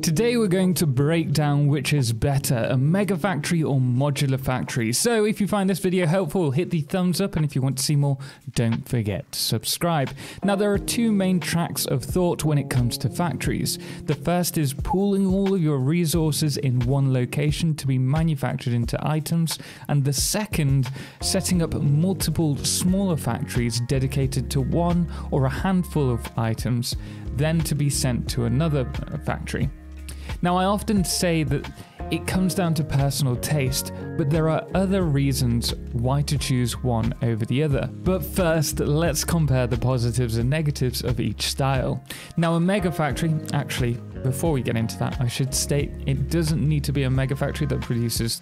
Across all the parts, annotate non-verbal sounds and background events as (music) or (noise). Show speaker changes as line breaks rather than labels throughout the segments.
Today we're going to break down which is better, a mega factory or modular factory. So if you find this video helpful, hit the thumbs up and if you want to see more, don't forget to subscribe. Now there are two main tracks of thought when it comes to factories. The first is pooling all of your resources in one location to be manufactured into items, and the second, setting up multiple smaller factories dedicated to one or a handful of items, then to be sent to another factory. Now, I often say that it comes down to personal taste, but there are other reasons why to choose one over the other. But first, let's compare the positives and negatives of each style. Now, a mega factory, actually, before we get into that, I should state it doesn't need to be a mega factory that produces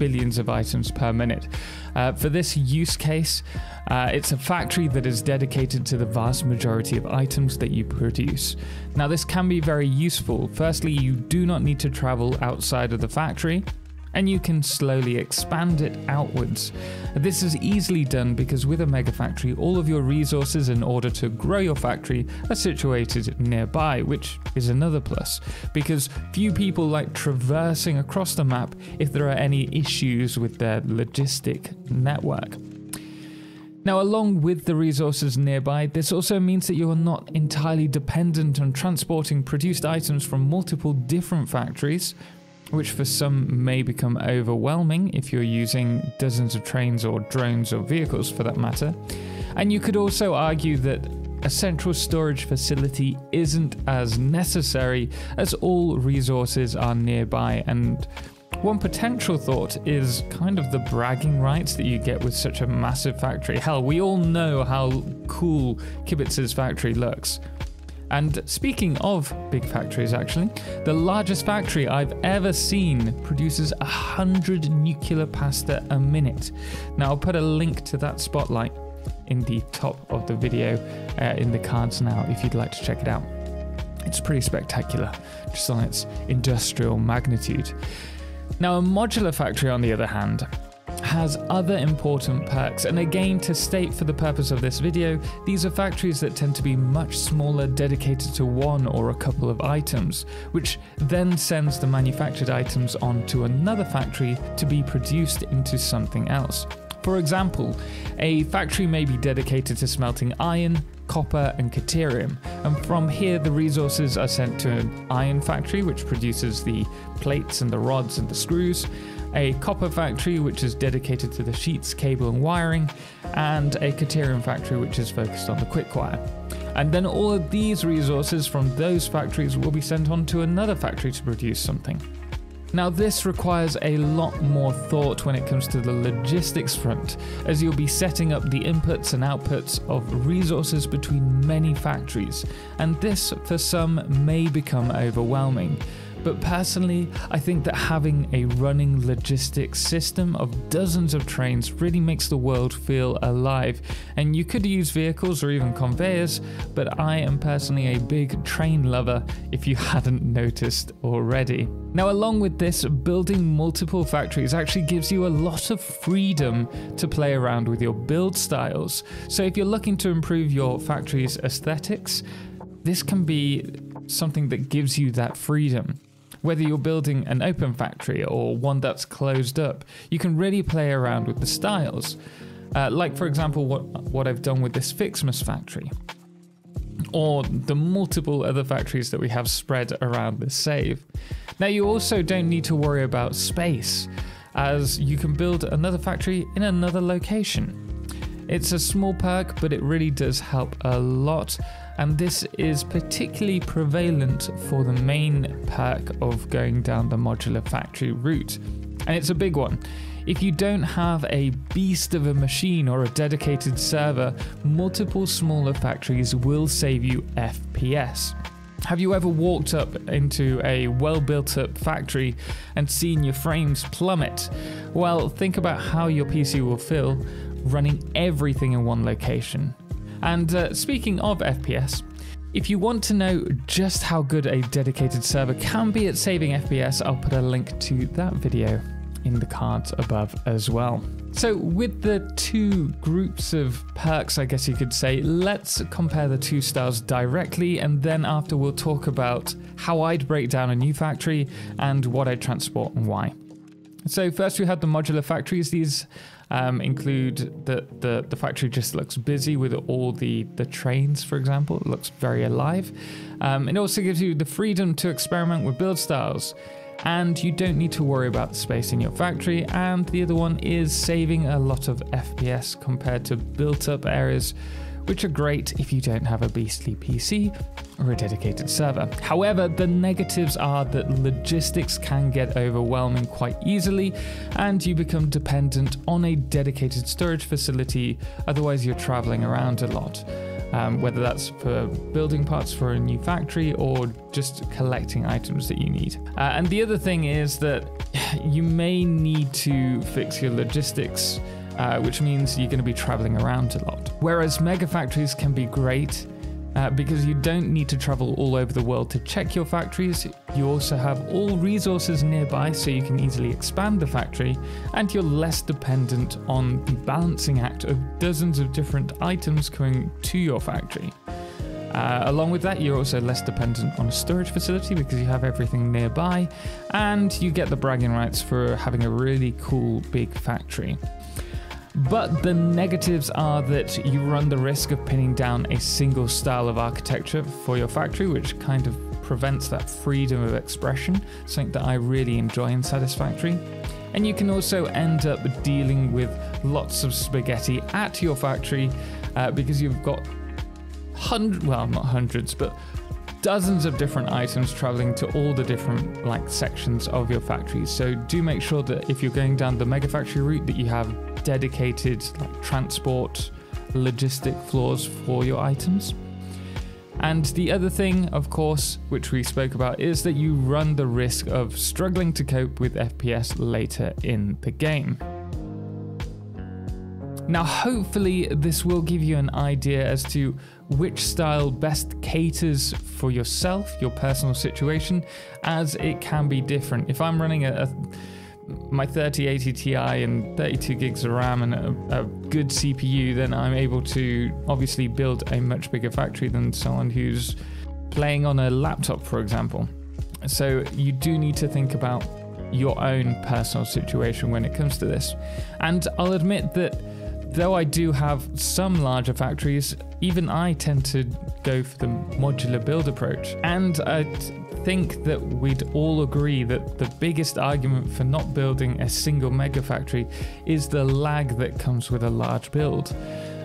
billions of items per minute. Uh, for this use case, uh, it's a factory that is dedicated to the vast majority of items that you produce. Now, this can be very useful. Firstly, you do not need to travel outside of the factory and you can slowly expand it outwards. This is easily done because with a mega factory, all of your resources in order to grow your factory are situated nearby, which is another plus, because few people like traversing across the map if there are any issues with their logistic network. Now, along with the resources nearby, this also means that you are not entirely dependent on transporting produced items from multiple different factories, which for some may become overwhelming if you're using dozens of trains or drones or vehicles for that matter. And you could also argue that a central storage facility isn't as necessary as all resources are nearby and one potential thought is kind of the bragging rights that you get with such a massive factory. Hell, we all know how cool Kibitz's factory looks. And speaking of big factories, actually, the largest factory I've ever seen produces 100 nuclear pasta a minute. Now, I'll put a link to that spotlight in the top of the video uh, in the cards now if you'd like to check it out. It's pretty spectacular, just on its industrial magnitude. Now, a modular factory, on the other hand, has other important perks, and again, to state for the purpose of this video, these are factories that tend to be much smaller, dedicated to one or a couple of items, which then sends the manufactured items on to another factory to be produced into something else. For example, a factory may be dedicated to smelting iron, copper, and caterium, and from here the resources are sent to an iron factory which produces the plates and the rods and the screws, a copper factory which is dedicated to the sheets, cable, and wiring, and a Caterium factory which is focused on the quick wire. And then all of these resources from those factories will be sent on to another factory to produce something. Now, this requires a lot more thought when it comes to the logistics front, as you'll be setting up the inputs and outputs of resources between many factories, and this for some may become overwhelming. But personally, I think that having a running logistics system of dozens of trains really makes the world feel alive. And you could use vehicles or even conveyors, but I am personally a big train lover if you (laughs) hadn't noticed already. Now, along with this, building multiple factories actually gives you a lot of freedom to play around with your build styles. So, if you're looking to improve your factory's aesthetics, this can be something that gives you that freedom. Whether you're building an open factory or one that's closed up, you can really play around with the styles. Uh, like, for example, what, what I've done with this FICSMAS factory, or the multiple other factories that we have spread around this save. Now, you also don't need to worry about space, as you can build another factory in another location. It's a small perk, but it really does help a lot and this is particularly prevalent for the main perk of going down the modular factory route. And it's a big one. If you don't have a beast of a machine or a dedicated server, multiple smaller factories will save you FPS. Have you ever walked up into a well built up factory and seen your frames plummet? Well, think about how your PC will feel running everything in one location. And uh, speaking of FPS, if you want to know just how good a dedicated server can be at saving FPS, I'll put a link to that video in the cards above as well. So, with the two groups of perks, I guess you could say, let's compare the two styles directly, and then after we'll talk about how I'd break down a new factory and what I'd transport and why. So, first we have the modular factories. These um, include the, the the factory just looks busy with all the the trains, for example. It looks very alive. Um, it also gives you the freedom to experiment with build styles and you don't need to worry about the space in your factory. And the other one is saving a lot of FPS compared to built up areas, which are great if you don't have a beastly PC or a dedicated server. However, the negatives are that logistics can get overwhelming quite easily, and you become dependent on a dedicated storage facility, otherwise, you're traveling around a lot um, whether that's for building parts for a new factory or just collecting items that you need. Uh, and the other thing is that (sighs) you may need to fix your logistics. Uh, which means you're going to be traveling around a lot. Whereas mega factories can be great uh, because you don't need to travel all over the world to check your factories. You also have all resources nearby so you can easily expand the factory, and you're less dependent on the balancing act of dozens of different items coming to your factory. Uh, along with that, you're also less dependent on a storage facility because you have everything nearby, and you get the bragging rights for having a really cool big factory. But the negatives are that you run the risk of pinning down a single style of architecture for your factory, which kind of prevents that freedom of expression, something that I really enjoy in Satisfactory. And you can also end up dealing with lots of spaghetti at your factory uh, because you've got hundred well, not hundreds, but dozens of different items traveling to all the different like sections of your factory. So do make sure that if you're going down the mega factory route that you have dedicated like, transport logistic floors for your items. And the other thing, of course, which we spoke about, is that you run the risk of struggling to cope with FPS later in the game. Now, hopefully, this will give you an idea as to which style best caters for yourself, your personal situation, as it can be different. If I'm running a, a my 3080 Ti and 32 gigs of RAM and a, a, good CPU, then I'm able to obviously build a much bigger factory than someone who's playing on a laptop, for example. So you do need to think about your own personal situation when it comes to this. And I'll admit that though I do have some larger factories, even I tend to go for the modular build approach. And I think that we'd all agree that the biggest argument for not building a single mega factory is the lag that comes with a large build.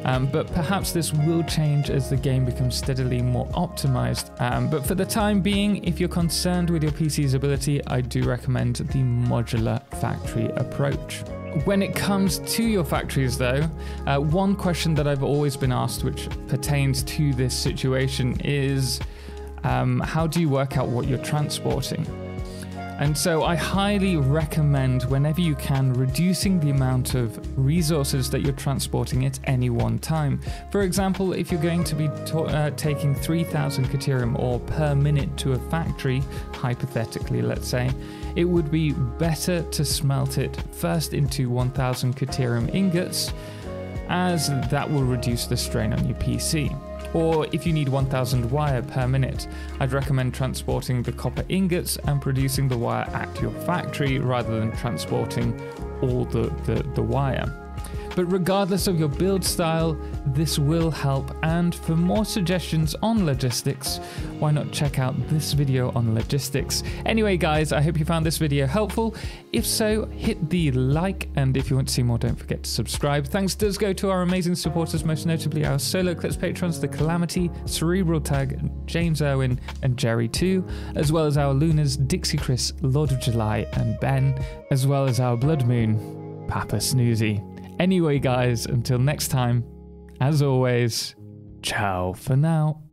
Um, but perhaps this will change as the game becomes steadily more optimized. Um, but for the time being, if you're concerned with your PC's ability, I do recommend the modular factory approach. When it comes to your factories, though, uh, one question that I've always been asked, which pertains to this situation, is um, how do you work out what you're transporting? And so I highly recommend, whenever you can, reducing the amount of resources that you're transporting at any one time. For example, if you're going to be uh, taking 3000 Caterium ore per minute to a factory, hypothetically, let's say, it would be better to smelt it first into 1000 Caterium ingots, as that will reduce the strain on your PC. Or if you need 1000 wire per minute, I'd recommend transporting the copper ingots and producing the wire at your factory rather than transporting all the, the, the wire. But regardless of your build style, this will help. And for more suggestions on logistics, why not check out this video on logistics? Anyway, guys, I hope you found this video helpful. If so, hit the like, and if you want to see more, don't forget to subscribe. Thanks does go to our amazing supporters, most notably our Solar Eclipse patrons, The Calamity, Cerebral Tag, James Irwin, and Jerry 2, as well as our Lunas, Dixie Chris, Lord of July, and Ben, as well as our Blood Moon, Papa Snoozy. Anyway, guys, until next time, as always, ciao for now.